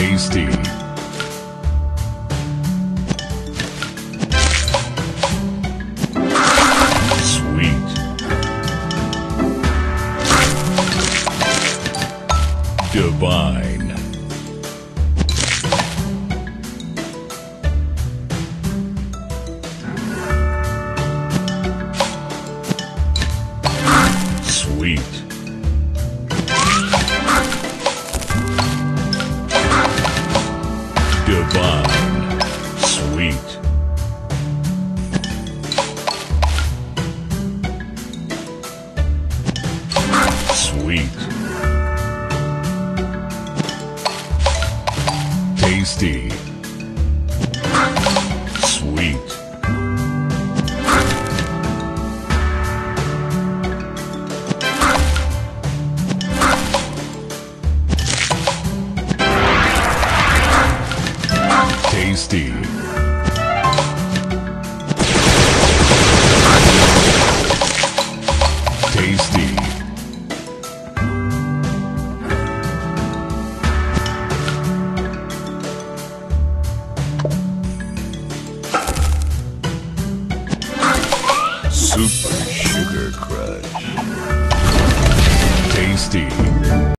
Tasty. Sweet. Divine. Sweet. Divine. Sweet. Sweet. Tasty. tasty. Tasty. Super Sugar Crush. Tasty.